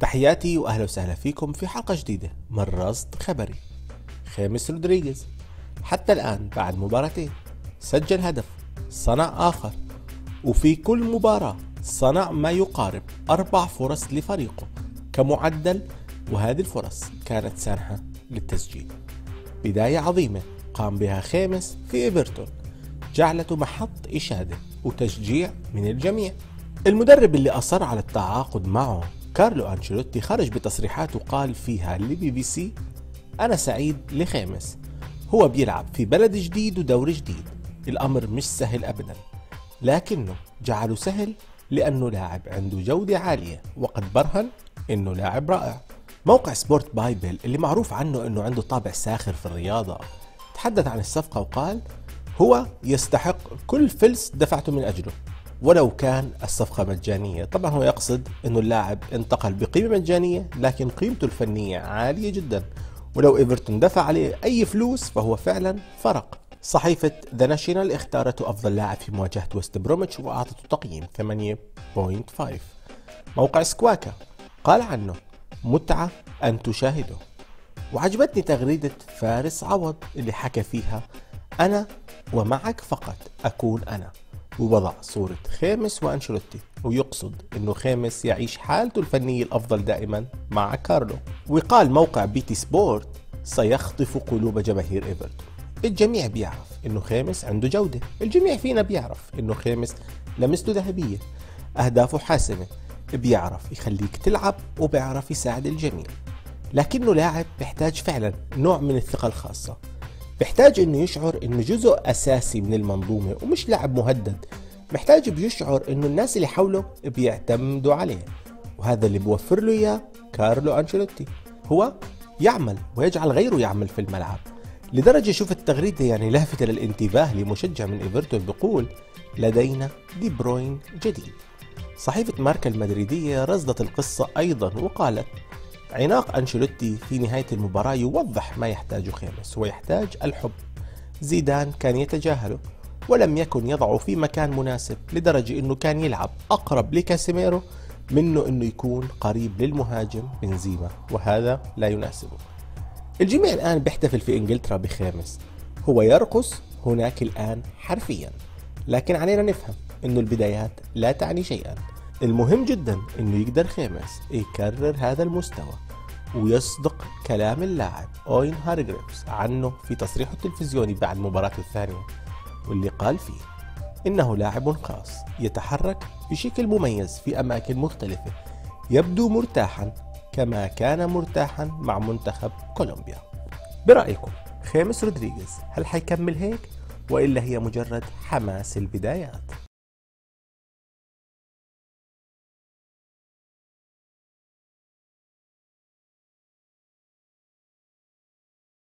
تحياتي وأهلا وسهلا فيكم في حلقة جديدة من رصد خبري. خامس رودريغيز. حتى الآن بعد مباراتين. سجل هدف صنع آخر. وفي كل مباراة صنع ما يقارب أربع فرص لفريقه كمعدل. وهذه الفرص كانت سانحة للتسجيل. بداية عظيمة قام بها خامس في إيفرتون. جعلته محط إشادة وتشجيع من الجميع. المدرب اللي أصر على التعاقد معه كارلو أنشيلوتي خرج بتصريحات وقال فيها لبي بي سي أنا سعيد لخاميس هو بيلعب في بلد جديد ودوري جديد. الأمر مش سهل أبدا. لكنه جعله سهل لأنه لاعب عنده جودة عالية وقد برهن أنه لاعب رائع. موقع SPORTbible اللي معروف عنه أنه عنده طابع ساخر في الرياضة تحدث عن الصفقة وقال هو يستحق كل فلس دفعته من أجله. ولو كان الصفقة مجانية. طبعا هو يقصد أنه اللاعب انتقل بقيمة مجانية لكن قيمته الفنية عالية جدا. ولو إيفرتون دفع عليه أي فلوس فهو فعلا فرق. صحيفة The National اختارته أفضل لاعب في مواجهة ويست بروميتش وأعطته تقييم 8.5 موقع Squawka قال عنه متعة أن تشاهده. وعجبتني تغريدة فارس عوض اللي حكى فيها أنا ومعك فقط أكون أنا. ووضع صورة خامس وأنشيلوتي ويقصد أنه خامس يعيش حالته الفنية الأفضل دائما مع كارلو. وقال موقع بيتي سبورت سيخطف قلوب جماهير إيفرتون الجميع بيعرف إنه خامس عنده جودة. الجميع فينا بيعرف إنه خامس لمسته ذهبية. أهدافه حاسمة. بيعرف يخليك تلعب وبيعرف يساعد الجميع. لكنه لاعب بيحتاج فعلا نوع من الثقة الخاصة. بيحتاج إنه يشعر إنه جزء أساسي من المنظومة ومش لاعب مهدد. محتاج بيشعر إنه الناس اللي حوله بيعتمدوا عليه. وهذا اللي بوفر له إياه كارلو أنشيلوتي. هو يعمل ويجعل غيره يعمل في الملعب. لدرجة شوف التغريدة يعني لافتة للانتباه لمشجع من إيفرتون بيقول لدينا دي بروين جديد صحيفة ماركا المدريدية رصدت القصة أيضا وقالت عناق أنشيلوتي في نهاية المباراة يوضح ما يحتاجه خامس ويحتاج الحب. زيدان كان يتجاهله ولم يكن يضعه في مكان مناسب لدرجة أنه كان يلعب أقرب لكاسيميرو منه أنه يكون قريب للمهاجم بنزيما وهذا لا يناسبه. الجميع الآن بيحتفل في إنجلترا بخامس هو يرقص هناك الآن حرفيا لكن علينا نفهم أنه البدايات لا تعني شيئا. المهم جدا أنه يقدر خامس يكرر هذا المستوى ويصدق كلام اللاعب أوين هارجريبس عنه في تصريحه التلفزيوني بعد المباراة الثانية واللي قال فيه إنه لاعب خاص يتحرك بشكل مميز في أماكن مختلفة يبدو مرتاحا كما كان مرتاحا مع منتخب كولومبيا. برأيكم خامس رودريغيز هل حيكمل هيك؟ وإلا هي مجرد حماس البدايات؟